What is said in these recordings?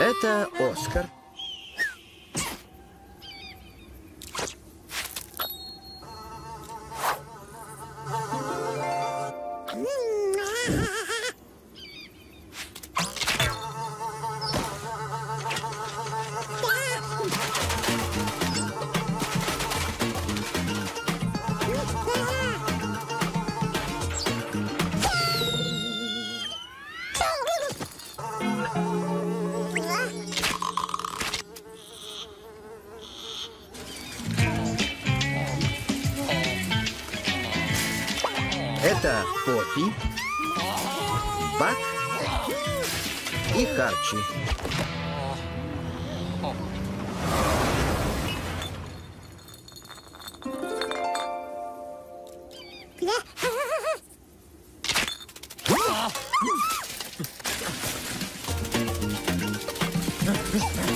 Это Оскар. Это Поппи, Бак и Харчи. Yeah.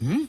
Hmm?